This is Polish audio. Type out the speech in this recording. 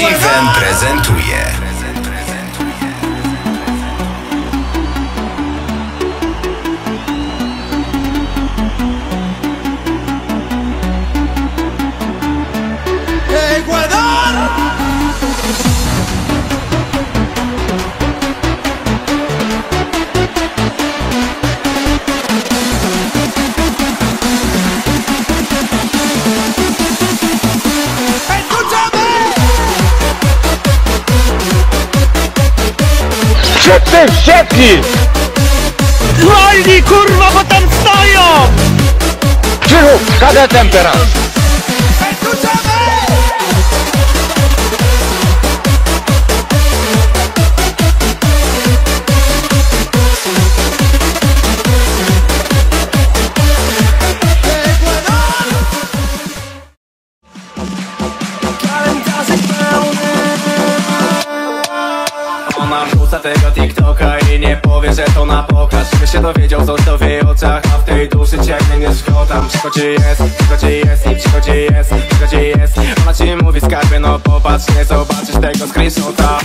Steven prezentuje. Szybcy wściekli! Wolni kurwa, bo tam stoją! Krzychu, kadetem teraz! Wrzuca tego TikToka i nie powie, że to na pokaz. Żeby się dowiedział, co w jej oczach A w tej duszy ciemnie nie zgotam Cicho ci jest, cicho ci jest, i cicho ci jest, cicho ci jest? Ona ci mówi skarbie, no popatrz, nie zobaczysz tego screenshota